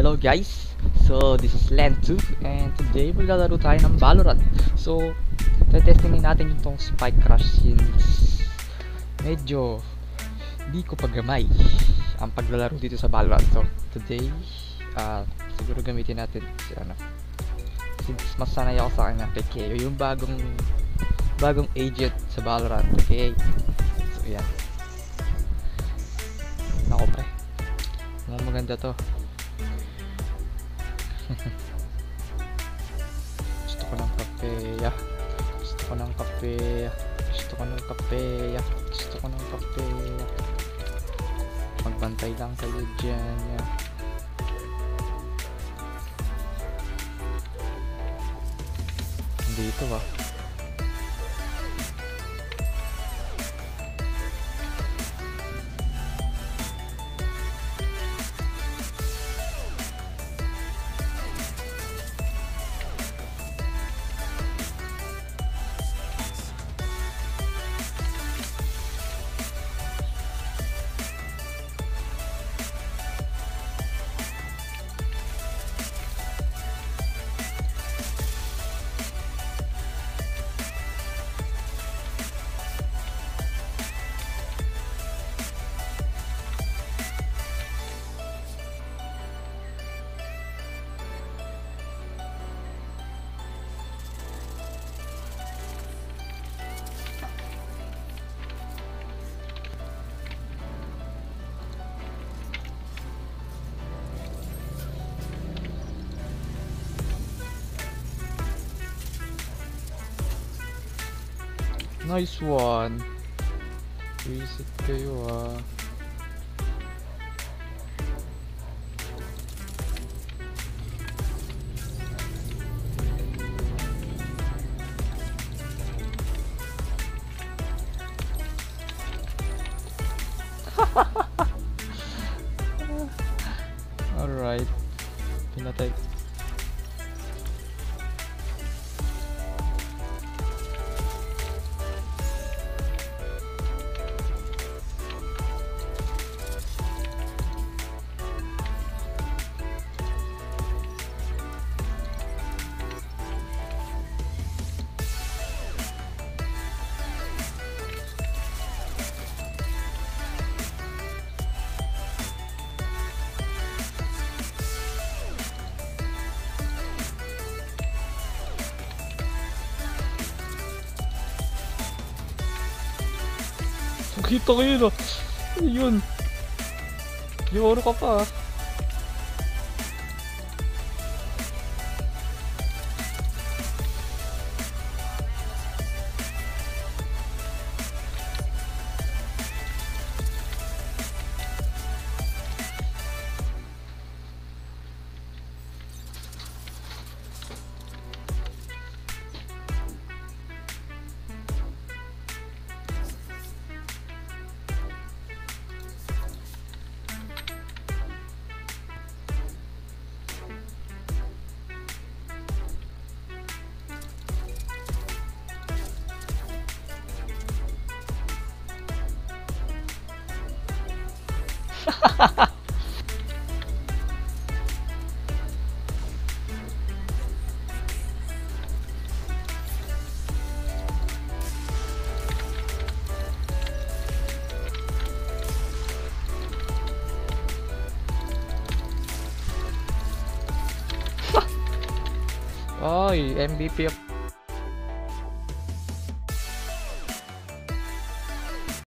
guys? So, this is Len2 and today maglalaro tayo ng Valorant. So, tetestingin natin itong Spike Crush since medyo di ko pagamay ang paglalaro dito sa Valorant. So, today, ah siguro gamitin natin si ano. Since mas sanay ako sa kanya kay Keo, yung bagong bagong agent sa Valorant, okay? So, yan. Nako pre. Mga maganda to. Kape. Gusto ko ng kape. Gusto ko ng kape. Magbantay lang kayo dyan. ah. Dito ah. Nice one. Visit kayo. Alright. Pinatay. Kita ko yun ah. Yun. Yoro ka pa ah. Ôi, em bị việc